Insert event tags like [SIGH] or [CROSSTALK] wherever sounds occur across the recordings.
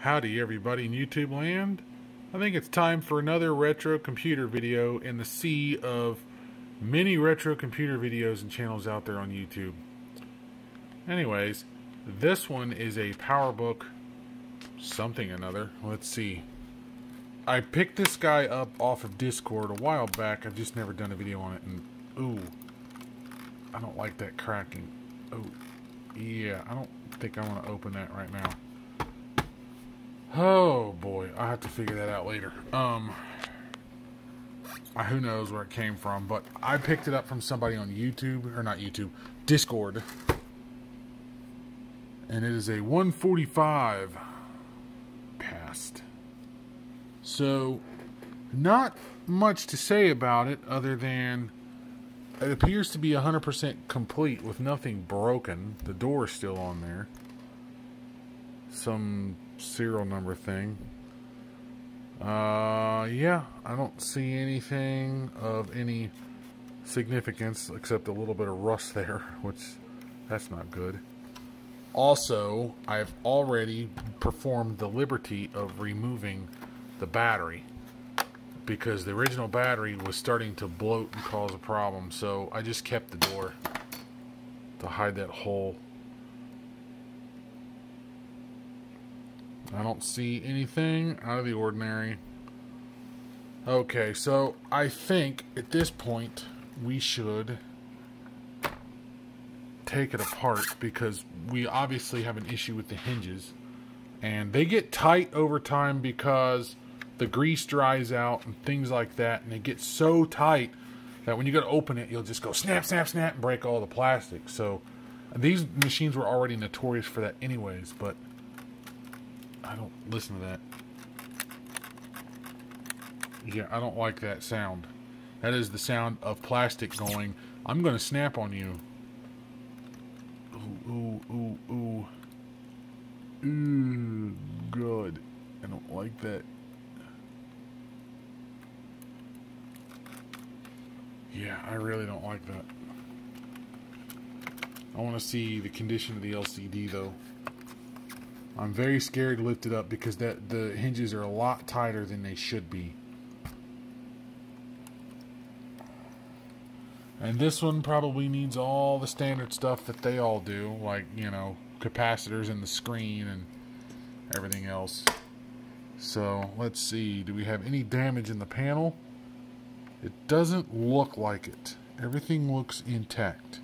Howdy everybody in YouTube land. I think it's time for another retro computer video in the sea of many retro computer videos and channels out there on YouTube. Anyways, this one is a PowerBook something another. Let's see. I picked this guy up off of Discord a while back. I've just never done a video on it. And, ooh, I don't like that cracking. Oh, yeah, I don't think I want to open that right now. Oh boy, I have to figure that out later. Um, who knows where it came from, but I picked it up from somebody on YouTube or not YouTube, Discord, and it is a 145 past. So, not much to say about it other than it appears to be 100% complete with nothing broken. The door is still on there. Some serial number thing. Uh, yeah, I don't see anything of any significance except a little bit of rust there, [LAUGHS] which that's not good. Also, I've already performed the liberty of removing the battery because the original battery was starting to bloat and cause a problem. So I just kept the door to hide that hole. I don't see anything out of the ordinary. Okay, so I think at this point we should take it apart because we obviously have an issue with the hinges. And they get tight over time because the grease dries out and things like that, and it gets so tight that when you go to open it, you'll just go snap, snap, snap, and break all the plastic. So these machines were already notorious for that, anyways. But I don't listen to that. Yeah, I don't like that sound. That is the sound of plastic going. I'm going to snap on you. Ooh, ooh, ooh, ooh. Ooh, good. I don't like that. Yeah, I really don't like that. I want to see the condition of the LCD though. I'm very scared to lift it up because that the hinges are a lot tighter than they should be. And this one probably needs all the standard stuff that they all do, like, you know, capacitors in the screen and everything else. So, let's see. Do we have any damage in the panel? It doesn't look like it. Everything looks intact.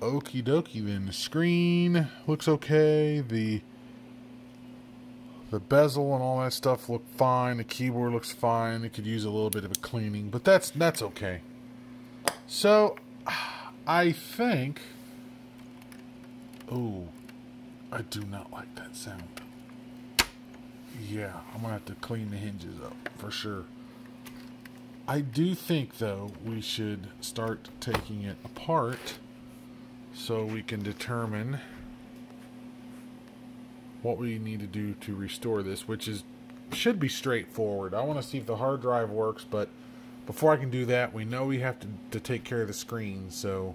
Okie dokie then. The screen looks okay. The the bezel and all that stuff look fine. The keyboard looks fine. It could use a little bit of a cleaning, but that's that's okay. So I think Oh, I do not like that sound. Yeah, I'm gonna have to clean the hinges up for sure. I do think though we should start taking it apart so we can determine what we need to do to restore this, which is should be straightforward. I want to see if the hard drive works, but before I can do that, we know we have to, to take care of the screen, so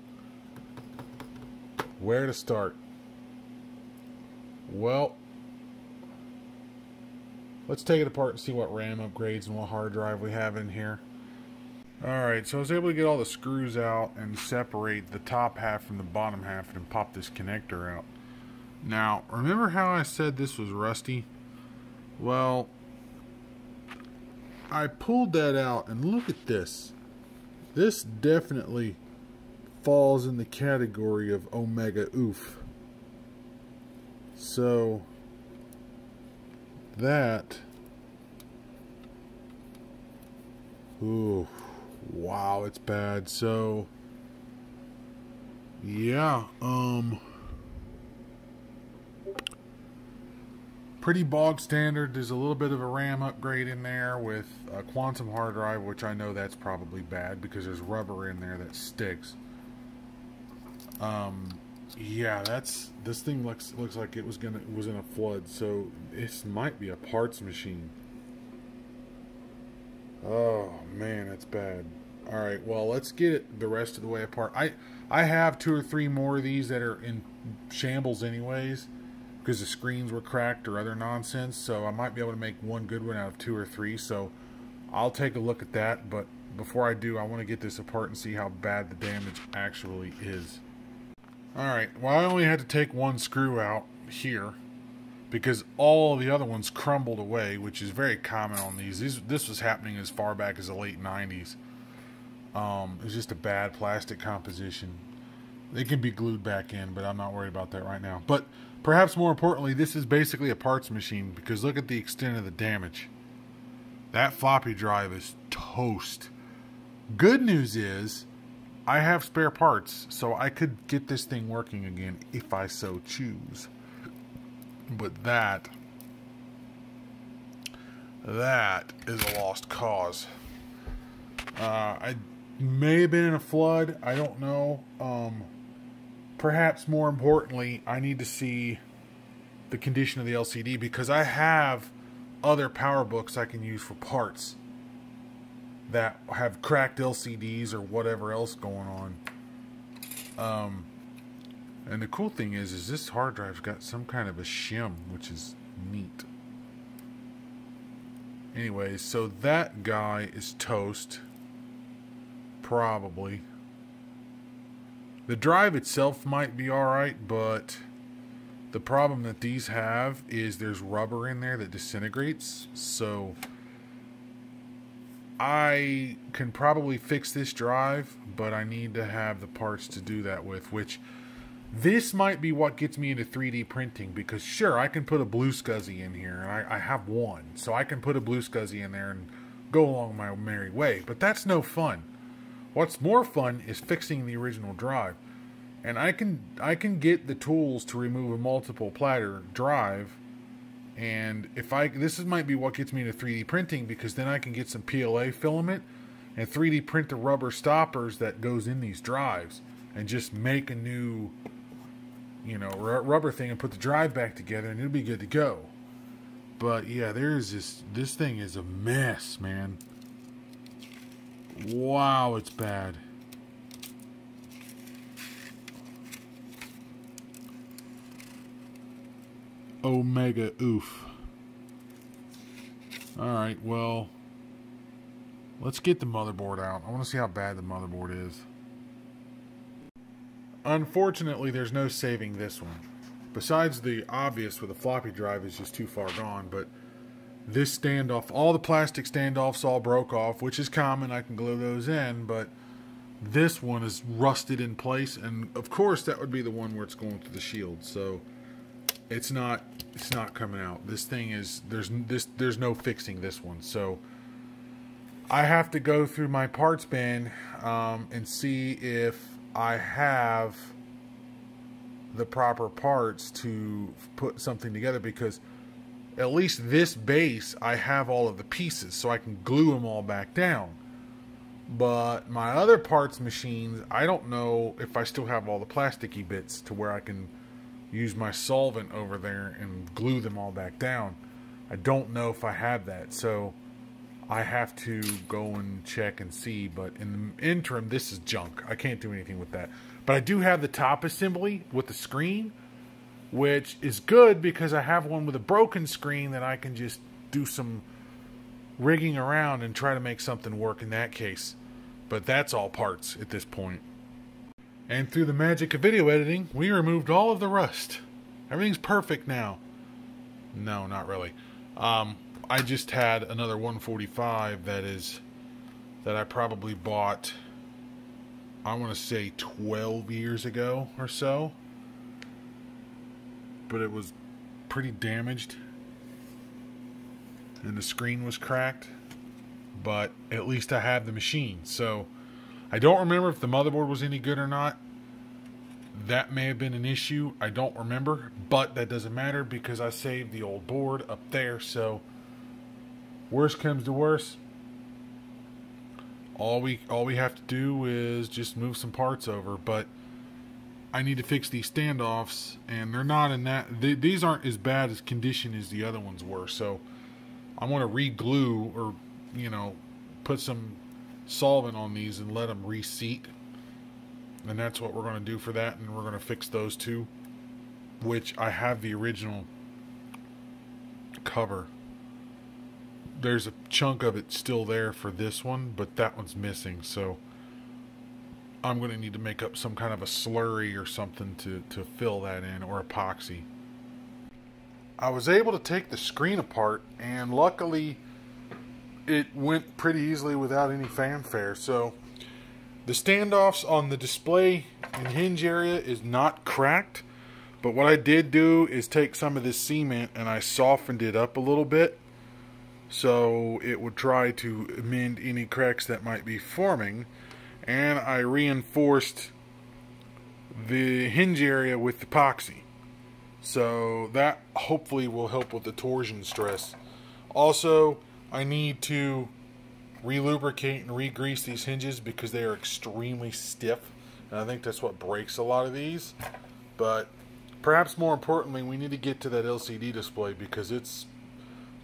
where to start? Well, Let's take it apart and see what RAM upgrades and what hard drive we have in here. Alright, so I was able to get all the screws out and separate the top half from the bottom half and pop this connector out. Now, remember how I said this was rusty? Well, I pulled that out and look at this. This definitely falls in the category of Omega Oof. So, that ooh wow it's bad. So yeah um pretty bog standard. There's a little bit of a ram upgrade in there with a quantum hard drive which i know that's probably bad because there's rubber in there that sticks. Um yeah, that's this thing looks looks like it was gonna was in a flood, so this might be a parts machine. Oh man, that's bad. All right, well, let's get it the rest of the way apart. I I have two or three more of these that are in shambles anyways because the screens were cracked or other nonsense, so I might be able to make one good one out of two or three, so I'll take a look at that, but before I do, I want to get this apart and see how bad the damage actually is. Alright, well I only had to take one screw out here because all the other ones crumbled away, which is very common on these. these this was happening as far back as the late 90s. Um, it's just a bad plastic composition. They can be glued back in, but I'm not worried about that right now. But perhaps more importantly, this is basically a parts machine because look at the extent of the damage. That floppy drive is toast. Good news is I have spare parts, so I could get this thing working again if I so choose. But that that is a lost cause. Uh, I may have been in a flood. I don't know. Um, perhaps more importantly, I need to see the condition of the LCD because I have other power books I can use for parts that have cracked LCDs or whatever else going on. Um, and the cool thing is, is this hard drive's got some kind of a shim, which is neat. Anyways, so that guy is toast. Probably. The drive itself might be alright, but the problem that these have is there's rubber in there that disintegrates. So I can probably fix this drive, but I need to have the parts to do that with, which this might be what gets me into 3D printing because sure, I can put a BlueSCSI in here, and I, I have one, so I can put a BlueSCSI in there and go along my merry way, but that's no fun. What's more fun is fixing the original drive. And I can I can get the tools to remove a multiple platter drive and if I this is, might be what gets me into 3D printing because then I can get some PLA filament and 3D print the rubber stoppers that goes in these drives and just make a new you know rubber thing and put the drive back together and it'll be good to go. But yeah, there's this this thing is a mess, man. Wow, it's bad. Omega oof. Alright, well, let's get the motherboard out. I want to see how bad the motherboard is. Unfortunately, there's no saving this one. Besides the obvious with the floppy drive is just too far gone, but this standoff, all the plastic standoffs all broke off, which is common. I can glue those in, but this one is rusted in place, and of course that would be the one where it's going through the shield. So it's not it's not coming out. This thing is there's this there's no fixing this one. So I have to go through my parts bin um, and see if I have the proper parts to put something together because at least this base, I have all of the pieces, so I can glue them all back down. But my other parts machines, I don't know if I still have all the plasticky bits to where I can use my solvent over there and glue them all back down. I don't know if I have that, so I have to go and check and see. But in the interim, this is junk. I can't do anything with that. But I do have the top assembly with the screen which is good because I have one with a broken screen that I can just do some rigging around and try to make something work in that case. But that's all parts at this point. And through the magic of video editing, we removed all of the rust. Everything's perfect now. No, not really. Um, I just had another 145 that is that I probably bought I want to say 12 years ago or so. But it was pretty damaged. And the screen was cracked. But at least I have the machine. So I don't remember if the motherboard was any good or not. That may have been an issue. I don't remember. But that doesn't matter because I saved the old board up there. So worst comes to worst all we all we have to do is just move some parts over but I need to fix these standoffs, and they're not in that. These aren't as bad as condition as the other ones were. So I want to re-glue or you know put some solvent on these and let them reseat. And that's what we're going to do for that. And we're going to fix those two. Which I have the original cover. There's a chunk of it still there for this one, but that one's missing. So I'm going to need to make up some kind of a slurry or something to, to fill that in, or epoxy. I was able to take the screen apart, and luckily it went pretty easily without any fanfare. So the standoffs on the display and hinge area is not cracked, but what I did do is take some of this cement and I softened it up a little bit so it would try to mend any cracks that might be forming and I reinforced the hinge area with epoxy. So that hopefully will help with the torsion stress. Also, I need to relubricate and re-grease these hinges because they are extremely stiff. And I think that's what breaks a lot of these. But perhaps more importantly, we need to get to that LCD display because it's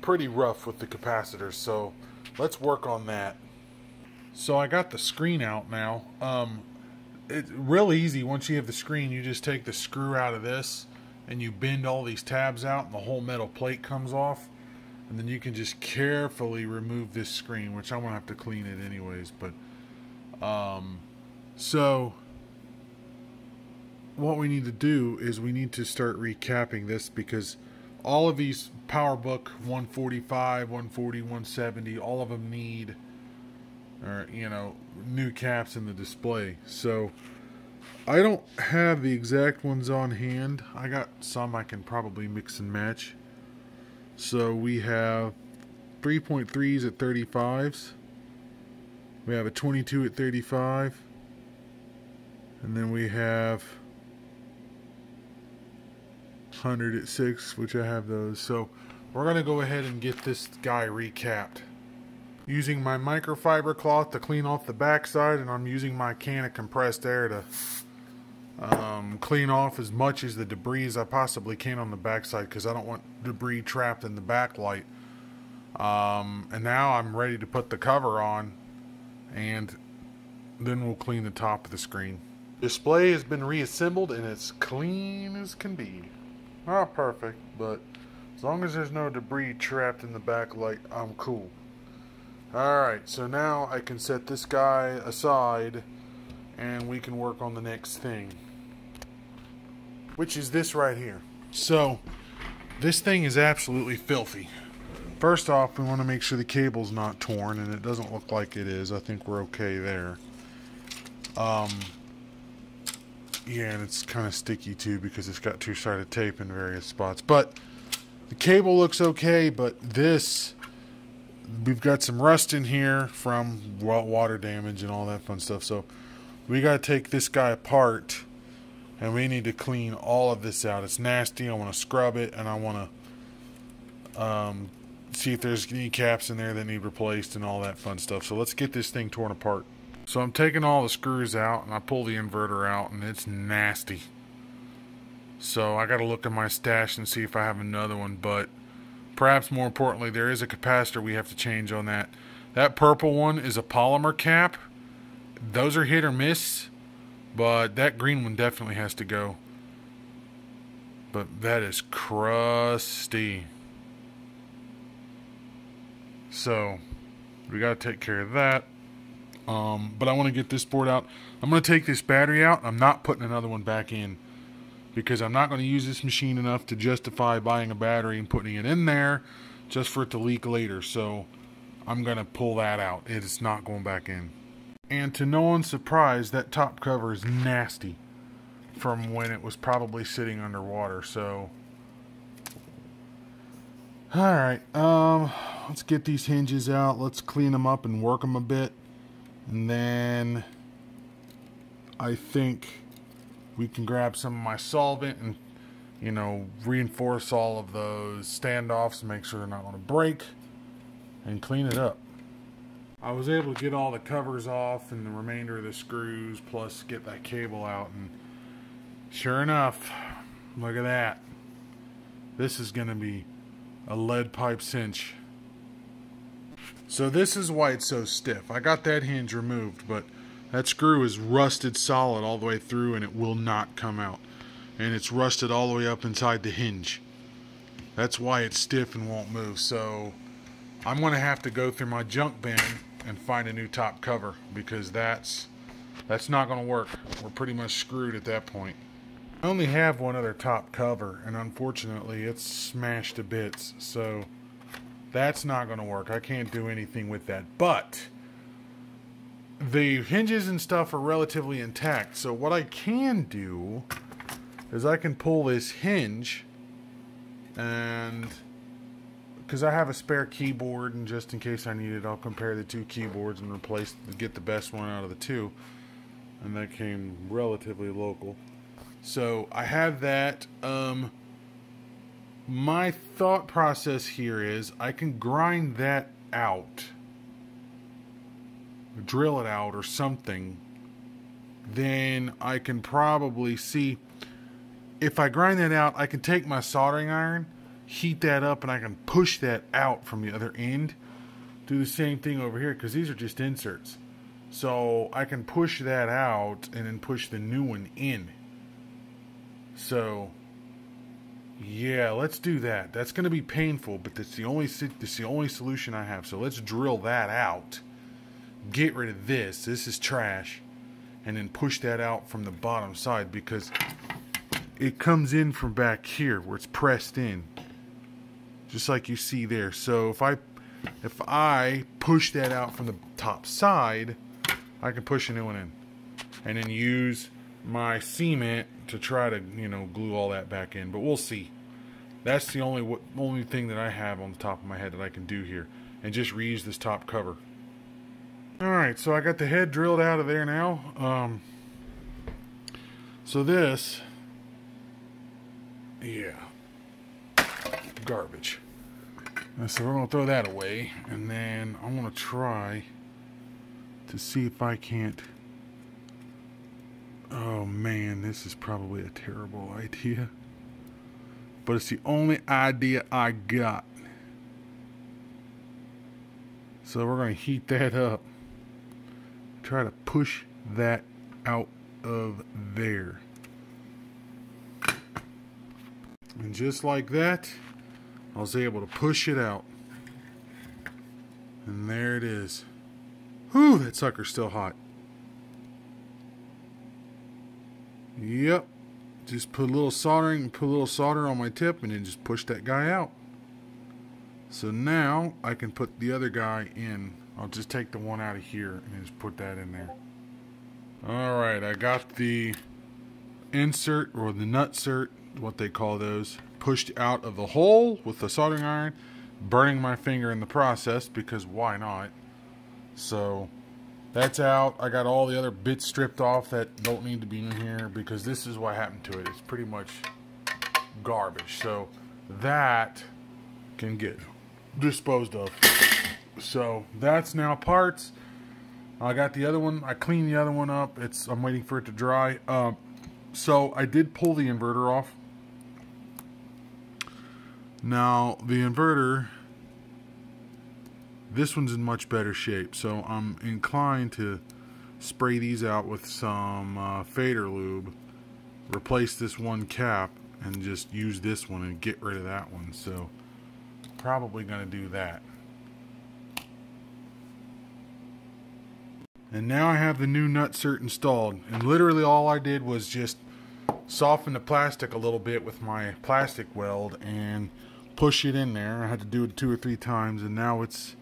pretty rough with the capacitors. So let's work on that. So I got the screen out now. Um, it's real easy. Once you have the screen, you just take the screw out of this and you bend all these tabs out and the whole metal plate comes off. And then you can just carefully remove this screen, which I'm going to have to clean it anyways. But, um, so what we need to do is we need to start recapping this because all of these PowerBook 145, 140, 170, all of them need or you know new caps in the display. So I don't have the exact ones on hand. I got some I can probably mix and match. So we have 3.3s at 35s we have a 22 at 35 and then we have 100 at 6 which I have those so we're gonna go ahead and get this guy recapped using my microfiber cloth to clean off the backside and I'm using my can of compressed air to um, clean off as much as the debris as I possibly can on the backside because I don't want debris trapped in the backlight. Um, and now I'm ready to put the cover on and then we'll clean the top of the screen. Display has been reassembled and it's clean as can be. Not perfect, but as long as there's no debris trapped in the backlight, I'm cool. Alright, so now I can set this guy aside and we can work on the next thing. Which is this right here. So, this thing is absolutely filthy. First off, we want to make sure the cable's not torn, and it doesn't look like it is. I think we're okay there. Um, yeah, and it's kind of sticky too because it's got two-sided tape in various spots. But the cable looks okay, but this we've got some rust in here from water damage and all that fun stuff. So we got to take this guy apart and we need to clean all of this out. It's nasty. I want to scrub it and I want to um, see if there's any caps in there that need replaced and all that fun stuff. So let's get this thing torn apart. So I'm taking all the screws out and I pull the inverter out and it's nasty. So I got to look in my stash and see if I have another one, but perhaps more importantly, there is a capacitor we have to change on that. That purple one is a polymer cap. Those are hit or miss, but that green one definitely has to go. But that is crusty. So, we got to take care of that. Um, but I want to get this board out. I'm going to take this battery out. I'm not putting another one back in because I'm not going to use this machine enough to justify buying a battery and putting it in there just for it to leak later. So I'm going to pull that out. It is not going back in. And to no one's surprise, that top cover is nasty from when it was probably sitting underwater. So, all right, um, let's get these hinges out. Let's clean them up and work them a bit. And then I think we can grab some of my solvent and you know reinforce all of those standoffs and make sure they're not going to break and clean it up. I was able to get all the covers off and the remainder of the screws plus get that cable out and sure enough look at that. This is going to be a lead pipe cinch So this is why it's so stiff. I got that hinge removed, but that screw is rusted solid all the way through and it will not come out. And it's rusted all the way up inside the hinge. That's why it's stiff and won't move. So I'm going to have to go through my junk bin and find a new top cover because that's that's not going to work. We're pretty much screwed at that point. I only have one other top cover and unfortunately it's smashed to bits. So that's not going to work. I can't do anything with that. But the hinges and stuff are relatively intact. So what I can do is I can pull this hinge and because I have a spare keyboard and just in case I need it I'll compare the two keyboards and replace get the best one out of the two and that came relatively local so I have that um, my thought process here is I can grind that out, drill it out or something, then I can probably see if I grind that out, I can take my soldering iron, heat that up, and I can push that out from the other end. Do the same thing over here because these are just inserts. So I can push that out and then push the new one in. So yeah, let's do that. That's going to be painful, but that's the only that's the only solution I have. So let's drill that out. Get rid of this. This is trash. And then push that out from the bottom side because it comes in from back here where it's pressed in. Just like you see there. So if I if I push that out from the top side, I can push a new one in. And then use my cement to try to, you know, glue all that back in. But we'll see. That's the only what only thing that I have on the top of my head that I can do here. And just reuse this top cover. Alright, so I got the head drilled out of there now. Um, so this, yeah, garbage. So we're to throw that away. And then I'm to try to see if I can't Oh man, this is probably a terrible idea. But it's the only idea I got. So we're going to heat that up. Try to push that out of there. And just like that, I was able to push it out. And there it is. Whew, that sucker's still hot. Yep. Just put a little soldering, put a little solder on my tip and then just push that guy out. So now I can put the other guy in. I'll just take the one out of here and just put that in there. Alright, I got the insert or the nut nutsert, what they call those, pushed out of the hole with the soldering iron, burning my finger in the process because why not? So that's out. I got all the other bits stripped off that don't need to be in here because this is what happened to it. It's pretty much garbage. So that can get disposed of. So that's now parts. I got the other one. I cleaned the other one up. It's I'm waiting for it to dry. Um, so I did pull the inverter off. Now the inverter this one's in much better shape, so I'm inclined to spray these out with some uh, fader lube, replace this one cap, and just use this one and get rid of that one. So probably going to do that. And now I have the new nutsert installed. And literally all I did was just soften the plastic a little bit with my plastic weld and push it in there. I had to do it two or three times and now it's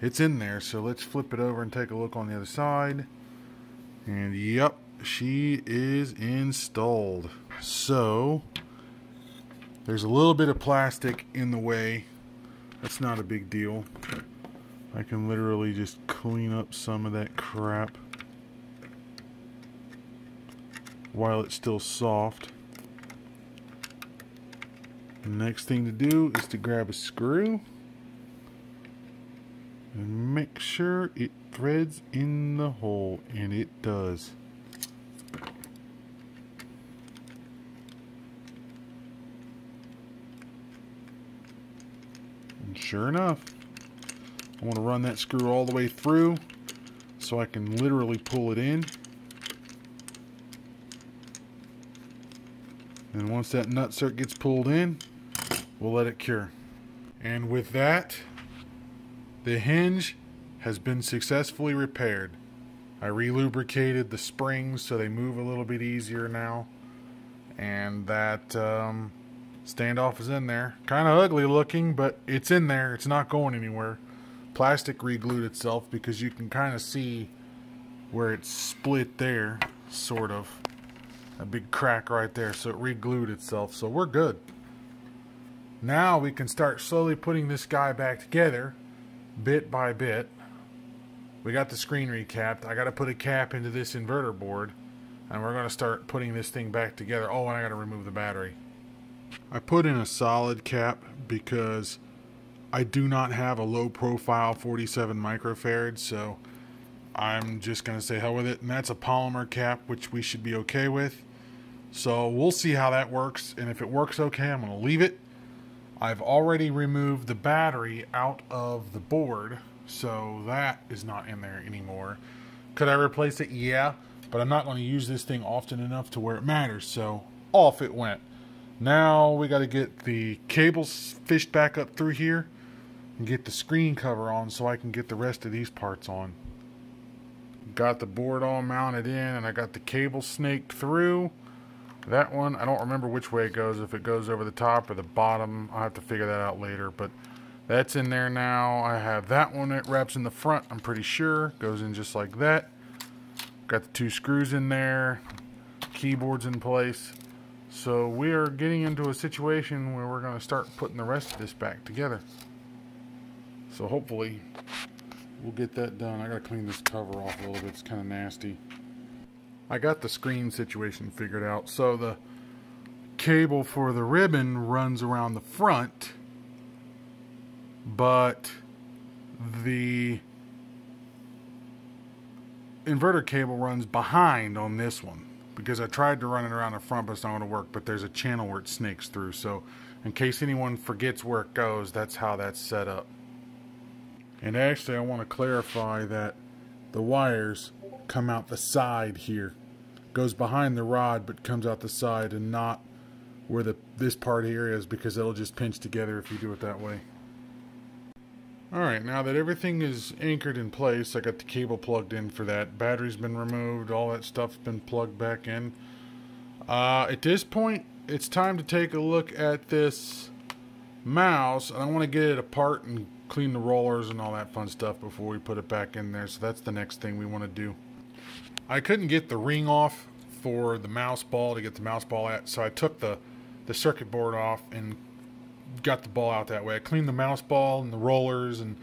it's in there. So let's flip it over and take a look on the other side. And yep, she is installed. So there's a little bit of plastic in the way. That's not a big deal. I can literally just clean up some of that crap while it's still soft. Next thing to do is to grab a screw and make sure it threads in the hole and it does and sure enough I want to run that screw all the way through so I can literally pull it in. And once that nutsert gets pulled in, we'll let it cure. And with that, the hinge has been successfully repaired. I relubricated the springs so they move a little bit easier now. And that um, standoff is in there. Kind of ugly looking, but it's in there. It's not going anywhere. Plastic reglued itself because you can kind of see where it's split there, sort of a big crack right there so it re-glued itself so we're good now we can start slowly putting this guy back together bit by bit we got the screen recapped. I got to put a cap into this inverter board and we're going to start putting this thing back together. Oh and I got to remove the battery. I put in a solid cap because I do not have a low profile 47 microfarad so I'm just going to say hell with it. And that's a polymer cap which we should be okay with. So we'll see how that works. And if it works okay, I'm going to leave it. I've already removed the battery out of the board. So that is not in there anymore. Could I replace it? Yeah. But I'm not going to use this thing often enough to where it matters. So off it went. Now we got to get the cables fished back up through here and get the screen cover on so I can get the rest of these parts on. Got the board all mounted in and I got the cable snaked through. That one, I don't remember which way it goes, if it goes over the top or the bottom. I'll have to figure that out later, but that's in there now. I have that one that wraps in the front, I'm pretty sure. Goes in just like that. Got the two screws in there. Keyboard's in place. So we are getting into a situation where we're going to start putting the rest of this back together. So hopefully we'll get that done. I got to clean this cover off a little bit. It's kind of nasty. I got the screen situation figured out. So the cable for the ribbon runs around the front, but the inverter cable runs behind on this one because I tried to run it around the front but it's not going to work but there's a channel where it snakes through. So in case anyone forgets where it goes that's how that's set up. And actually I want to clarify that the wires come out the side here goes behind the rod but comes out the side and not where the this part here is because it'll just pinch together if you do it that way. Alright, now that everything is anchored in place, I got the cable plugged in for that. Battery's been removed, all that stuff's been plugged back in. Uh, at this point, it's time to take a look at this mouse. And I want to get it apart and clean the rollers and all that fun stuff before we put it back in there. So that's the next thing we want to do. I couldn't get the ring off for the mouse ball to get the mouse ball at, so I took the, the circuit board off and got the ball out that way. I cleaned the mouse ball and the rollers and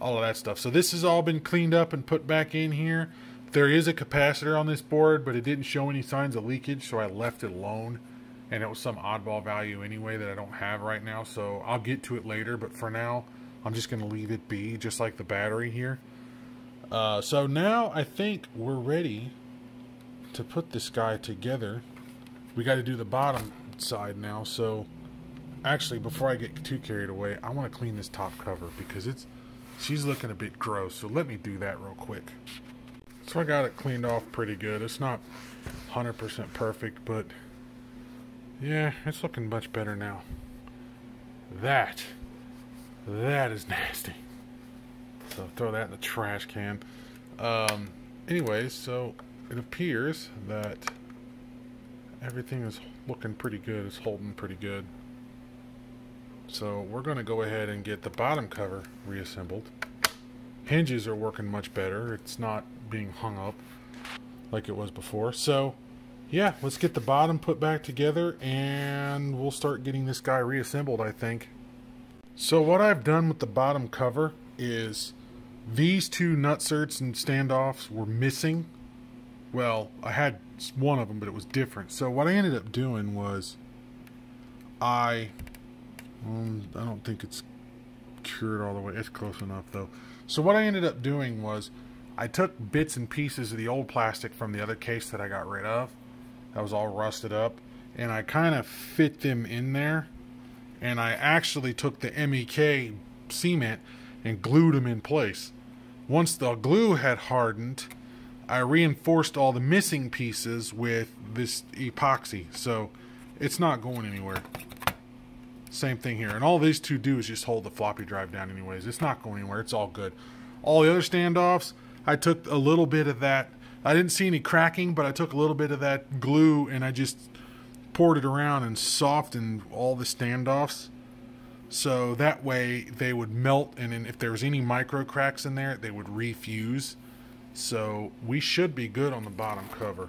all of that stuff. So this has all been cleaned up and put back in here. There is a capacitor on this board, but it didn't show any signs of leakage, so I left it alone. And it was some oddball value anyway that I don't have right now, so I'll get to it later. But for now, I'm just going to leave it be, just like the battery here. Uh, so now I think we're ready to put this guy together. We got to do the bottom side now. So actually, before I get too carried away, I want to clean this top cover because it's she's looking a bit gross. So let me do that real quick. So I got it cleaned off pretty good. It's not 100% perfect, but yeah, it's looking much better now. That, that is [LAUGHS] nasty. So throw that in the trash can. Um, anyways, so it appears that everything is looking pretty good. It's holding pretty good. So we're going to go ahead and get the bottom cover reassembled. Hinges are working much better. It's not being hung up like it was before. So yeah, let's get the bottom put back together and we'll start getting this guy reassembled, I think. So what I've done with the bottom cover is these two nutserts and standoffs were missing. Well, I had one of them, but it was different. So what I ended up doing was I, um, I don't think it's cured all the way. It's close enough though. So what I ended up doing was I took bits and pieces of the old plastic from the other case that I got rid of. That was all rusted up. And I kind of fit them in there. And I actually took the MEK cement and glued them in place. Once the glue had hardened, I reinforced all the missing pieces with this epoxy. So it's not going anywhere. Same thing here. And all these two do is just hold the floppy drive down anyways. It's not going anywhere. It's all good. All the other standoffs, I took a little bit of that. I didn't see any cracking, but I took a little bit of that glue and I just poured it around and softened all the standoffs. So that way they would melt and if there was any micro cracks in there, they would refuse. So we should be good on the bottom cover.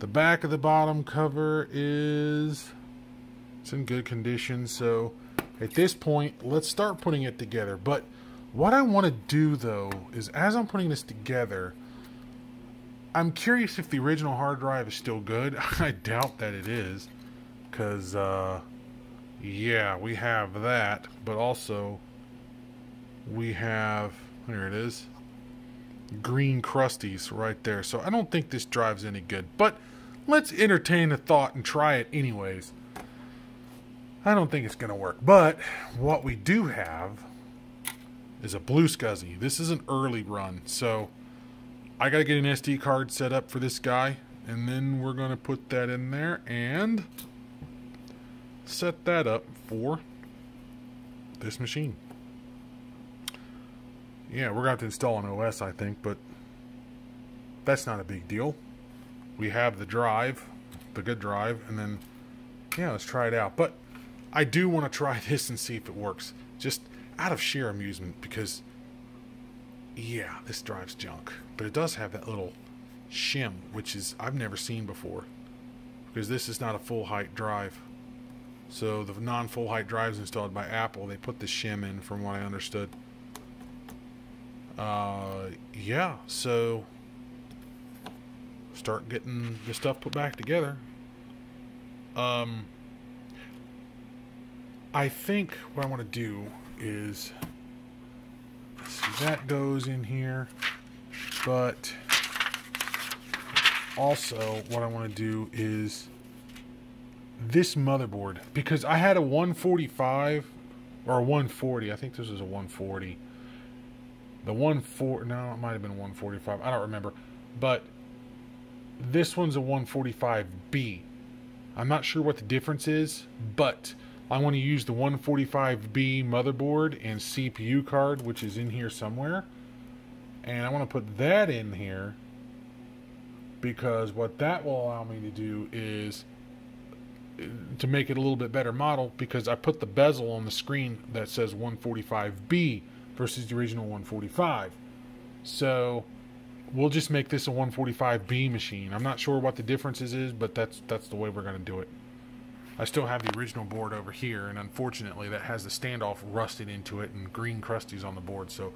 The back of the bottom cover is it's in good condition. So at this point, let's start putting it together. But what I want to do though is as I'm putting this together, I'm curious if the original hard drive is still good. [LAUGHS] I doubt that it is because uh, yeah, we have that, but also we have here it is green crusties right there. So I don't think this drive's any good, but let's entertain the thought and try it anyways. I don't think it's going to work, but what we do have is a BlueSCSI. This is an early run, so I got to get an SD card set up for this guy, and then we're going to put that in there and set that up for this machine. Yeah, we're going to install an OS, I think, but that's not a big deal. We have the drive, the good drive, and then, yeah, let's try it out. But I do want to try [LAUGHS] this and see if it works. Just out of sheer amusement, because, yeah, this drive's junk. But it does have that little shim, which is I've never seen before. Because this is not a full height drive. So the non-full height drives installed by Apple, they put the shim in from what I understood. Uh, yeah, so start getting the stuff put back together. Um, I think what I want to do is see, that goes in here, but also what I want to do is this motherboard because I had a 145 or a 140. I think this was a 140. The 140, no, it might have been 145. I don't remember. But this one's a 145B. I'm not sure what the difference is, but I want to use the 145B motherboard and CPU card, which is in here somewhere. And I want to put that in here because what that will allow me to do is to make it a little bit better model because I put the bezel on the screen that says 145B versus the original 145. So we'll just make this a 145B machine. I'm not sure what the differences is, but that's that's the way we're going to do it. I still have the original board over here, and unfortunately that has the standoff rusted into it and green crusties on the board. So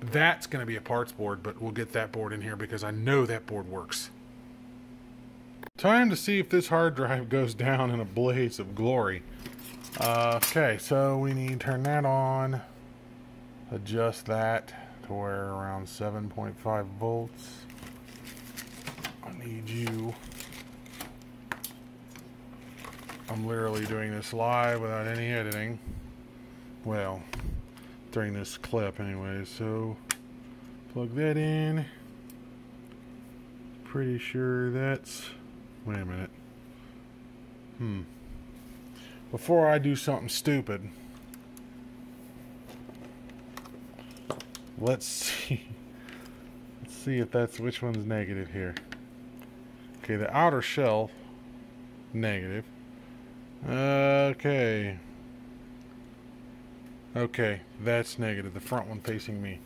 that's going to be a parts board, but we'll get that board in here because I know that board works. Time to see if this hard drive [LAUGHS] goes down in a blaze of glory. Uh, okay, so we need to turn that on, adjust that to where around 7.5 volts. I need you. I'm literally doing this live without any editing. Well, during this clip anyway, so plug that in. Pretty sure that's Wait a minute. Hmm. Before I do something stupid, let's see. [LAUGHS] Let's see if that's which one's negative here. Okay, the outer shell, negative. Okay. Okay, that's negative. The front one facing me.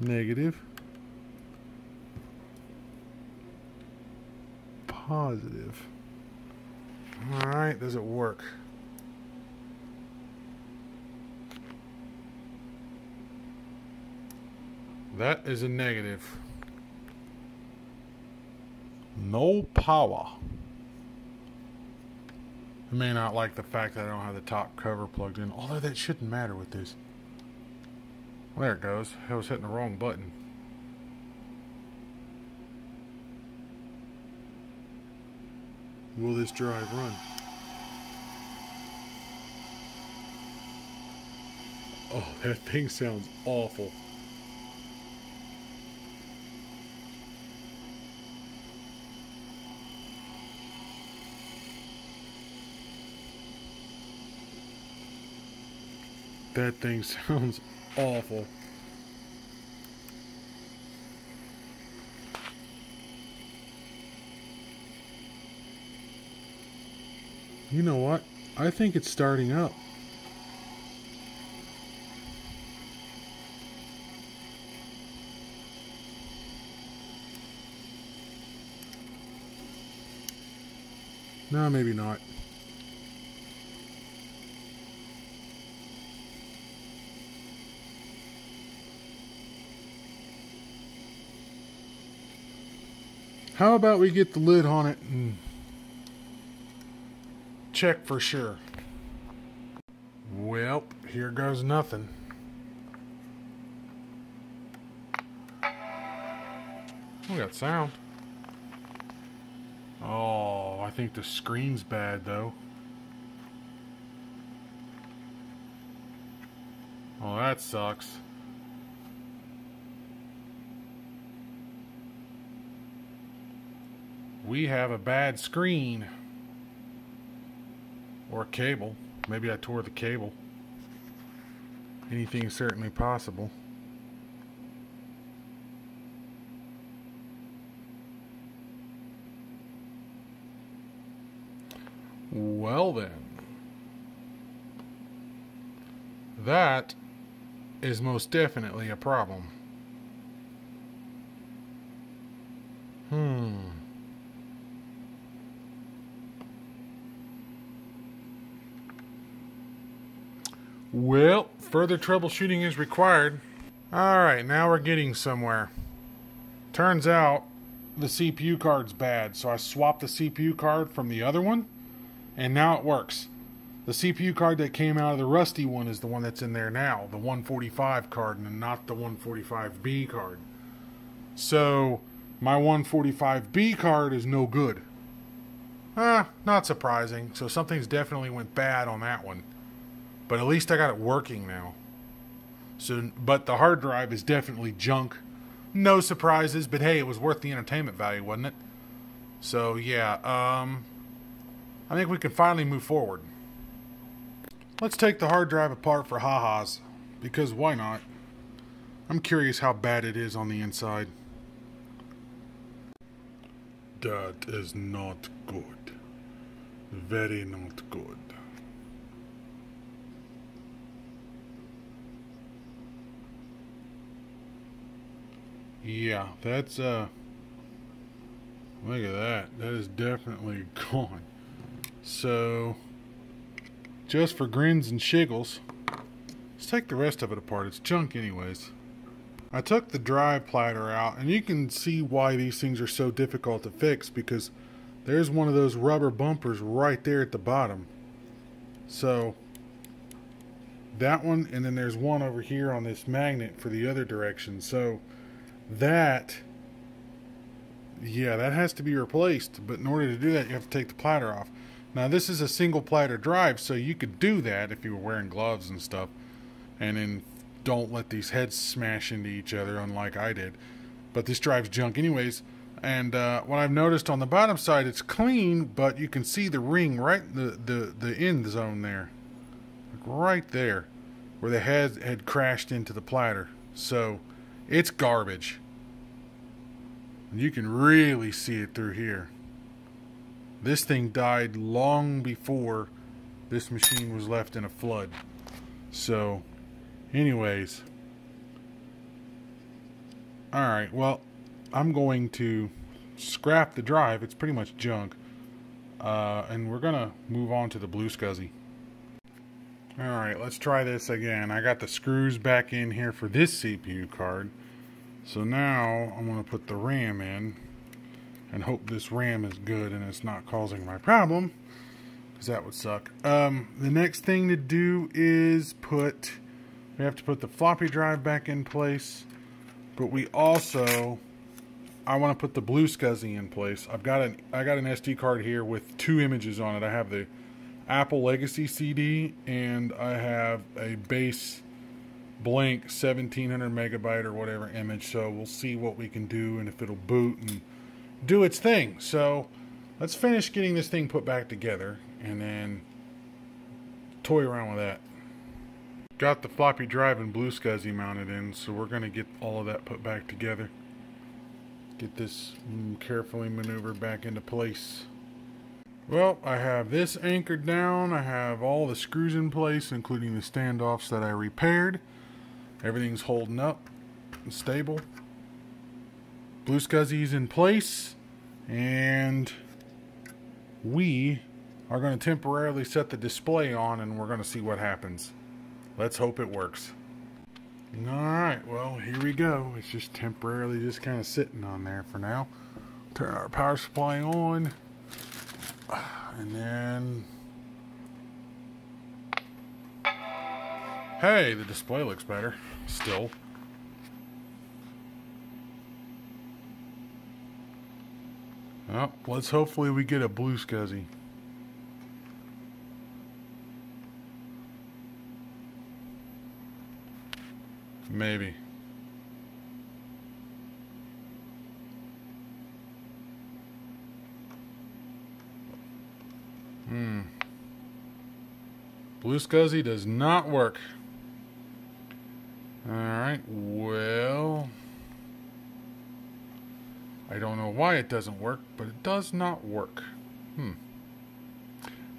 Negative. Positive. Alright, does it work? That is a negative. No power. I may not like the fact that I don't have the top cover plugged in, although that shouldn't matter with this. There it goes. I was hitting the wrong button. Will this drive run? Oh, that thing sounds awful. That thing [LAUGHS] sounds awful. You know what? I think it's starting up. No, maybe not. How about we get the lid on it and check for sure? Well, here goes nothing. We got sound. Oh, I think the screen's bad though. Oh, that sucks. We have a bad screen. Or cable. Maybe I tore the cable. Anything certainly possible. Well then. That is most definitely a problem. Hmm. Well, further troubleshooting is required. Alright, now we're getting somewhere. Turns out the CPU card's bad, so I swapped the CPU card from the other one and now it works. The CPU card that came out of the rusty one is the one that's in there now, the 145 card, and not the 145B card. So, my 145B card is no good. Ah, not surprising. So something's definitely went bad on that one. But at least I got it working now. So, but the hard drive is definitely junk. No surprises, but hey, it was worth the entertainment value, wasn't it? So yeah, um, I think we can finally move forward. Let's take the hard drive apart for ha-has, because why not? I'm curious how bad it is on the inside. That is not good. Very not good. Yeah, that's, uh, look at that. That is definitely [LAUGHS] gone. So, just for grins and shiggles, let's take the rest of it apart. It's junk anyways. I took the drive platter out, and you can see why these things are so difficult to fix because there's one of those rubber bumpers right there at the bottom. So, that one, and then there's one over here on this magnet for the other direction. So, that, yeah, that has to be replaced. But in order to do that, you have to take the platter off. Now this is a single platter drive, so you could do that if you were wearing gloves and stuff. And then don't let these heads smash into each other, unlike I did. But this drive's junk anyways. And uh, what I've noticed on the bottom side, it's clean, but you can see the ring right the, the, the end zone there. Like right there, where the head had crashed into the platter. So, it's garbage. You can really see it through here. This thing died long before this machine was left in a flood. So, anyways. Alright, well, I'm going to scrap the drive. It's pretty much junk. Uh, and we're going to move on to the BlueSCSI. Alright, let's try this again. I got the screws back in here for this CPU card. So now I'm going to put the RAM in and hope this RAM is good and it's not causing my problem because that would suck. Um, the next thing to do is put, we have to put the floppy drive back in place, but we also, I want to put the blue SCSI in place. I've got an, I got an SD card here with two images on it. I have the Apple Legacy CD and I have a base blank 1700 megabyte or whatever image. So we'll see what we can do and if it'll boot and do its thing. So let's finish getting this thing put back together and then toy around with that. Got the floppy drive and Blue SCSI mounted in, so we're going to get all of that put back together. Get this carefully maneuvered back into place. Well, I have this anchored down. I have all the screws in place, including the standoffs that I repaired. Everything's holding up and stable. Blue SCSI's in place, and we are going to temporarily set the display on, and we're going to see what happens. Let's hope it works. Alright, well, here we go. It's just temporarily just kind of sitting on there for now. Turn our power supply on. And then... Hey, the display looks better. Still. Well, let's hopefully we get a blue SCSI. Maybe. Hmm. Blue SCSI does not work. Alright, well... I don't know why it doesn't work, but it does not work. Hmm.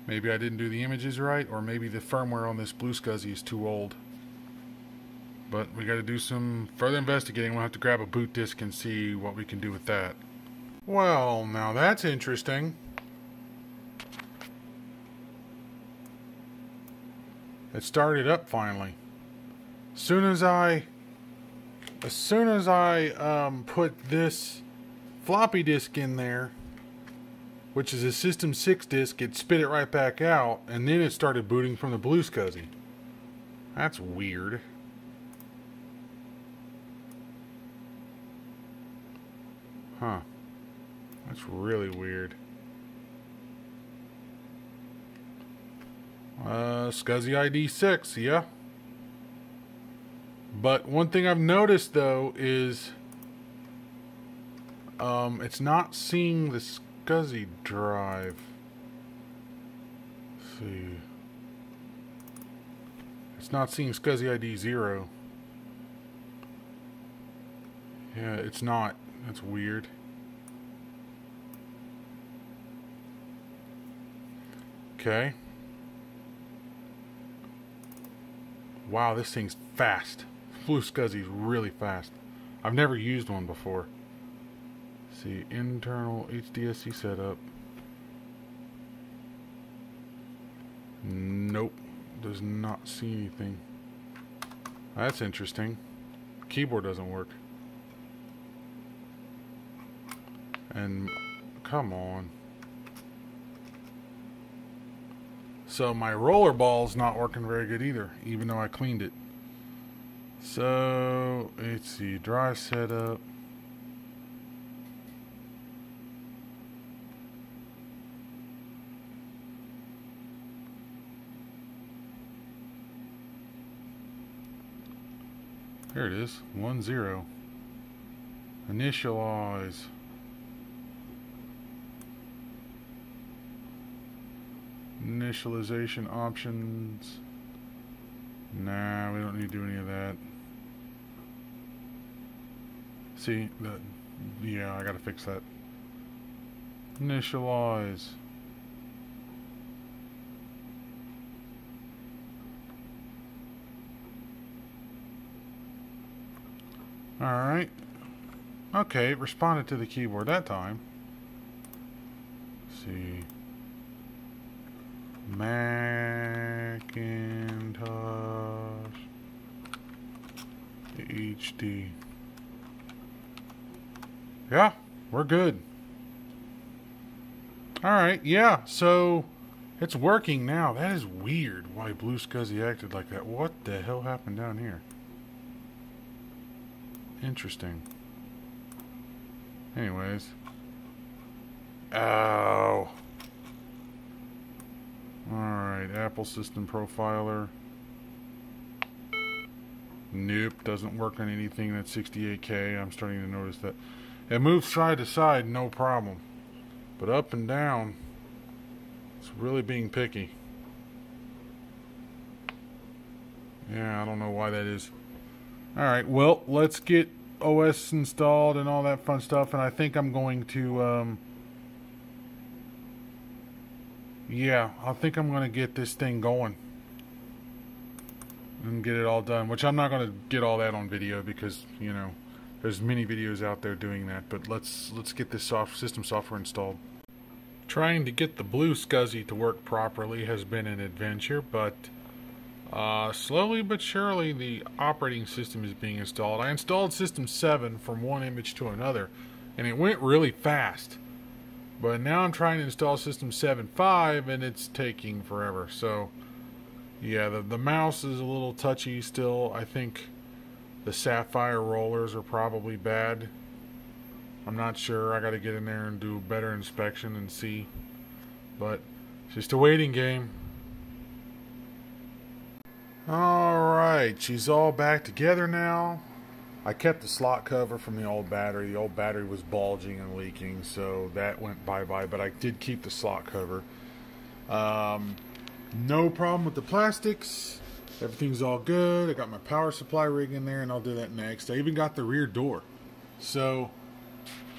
Maybe I didn't do the images right, or maybe the firmware on this Blue SCSI is too old. But we got to do some further investigating. We'll have to grab a boot disk and see what we can do with that. Well, now that's interesting. It started up finally. As soon as I, as soon as I um, put this floppy disk in there, which is a System 6 disk, it spit it right back out, and then it started booting from the Blue SCSI. That's weird. Huh. That's really weird. Uh, SCSI ID 6, yeah. But one thing I've noticed, though, is um, it's not seeing the SCSI drive. Let's see. It's not seeing SCSI ID 0. Yeah, it's not. That's weird. Okay. Wow, this thing's fast. Blue SCSI's really fast. I've never used one before. Let's see, internal HDSC setup. Nope, does not see anything. That's interesting. Keyboard doesn't work. And come on. So my roller ball's not working very good either, even though I cleaned it. So let's see, drive setup. There it is, one zero. Initialize. Initialization options. Nah, we don't need to do any of that. See, that, yeah, I gotta fix that. Initialize. Alright. Okay, responded to the keyboard that time. Let's see. Macintosh HD. Yeah, we're good. Alright, yeah, so it's working now. That is weird why BlueSCSI acted like that. What the hell happened down here? Interesting. Anyways. Oh. Alright, Apple System Profiler. Nope, doesn't work on anything that's 68K. I'm starting to notice that. It moves side to side, no problem. But up and down, it's really being picky. Yeah, I don't know why that is. Alright, well, let's get OS installed and all that fun stuff. And I think I'm going to, um, yeah, I think I'm going to get this thing going and get it all done. Which I'm not going to get all that on video because you know there's many videos out there doing that. But let's let's get this soft system software installed. Trying to get the blue SCSI to work properly has been an adventure, but uh, slowly but surely the operating system is being installed. I installed System 7 from one image to another, and it went really fast. But now I'm trying to install System 7.5, and it's taking forever. So yeah, the, the mouse is a little touchy still. I think the Sapphire rollers are probably bad. I'm not sure. I got to get in there and do a better inspection and see. But it's just a waiting game. Alright, she's all back together now. I kept the slot cover from the old battery. The old battery was bulging and leaking, so that went bye-bye. But I did keep the slot cover. Um, no problem with the plastics. Everything's all good. I got my power supply rig in there, and I'll do that next. I even got the rear door. So,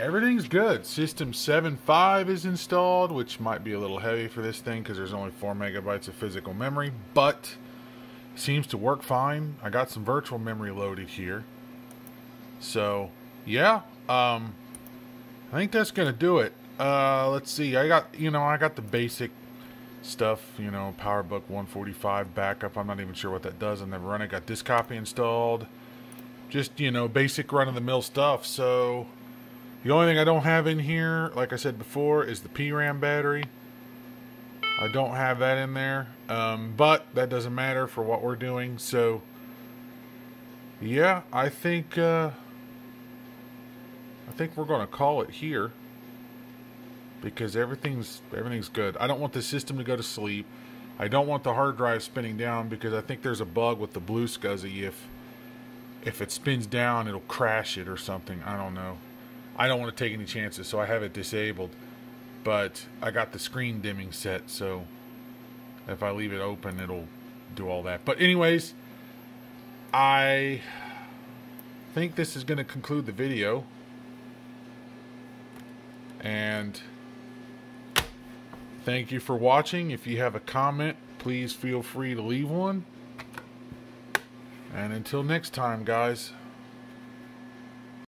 everything's good. System 7.5 is installed, which might be a little heavy for this thing because there's only 4 megabytes of physical memory, but seems to work fine. I got some virtual memory loaded here. So, yeah, um, I think that's to do it. Uh, let's see. I got, you know, I got the basic stuff, you know, PowerBook 145 backup. I'm not even sure what that does. I've never run it. Got disk copy installed. Just, you know, basic run of the mill stuff. So, the only thing I don't have in here, like I said before, is the PRAM battery. I don't have that in there. Um, but that doesn't matter for what we're doing. So, yeah, I think, uh, I think we're going to call it here because everything's everything's good. I don't want the system to go to sleep. I don't want the hard drive spinning down because I think there's a bug with the blue SCSI. If if it spins down, it'll crash it or something. I don't know. I don't want to take any chances, so I have it disabled. But I got the screen dimming set, so if I leave it open, it'll do all that. But anyways, I think this is going to conclude the video. And Thank you for watching. If you have a comment, please feel free to leave one. And until next time, guys.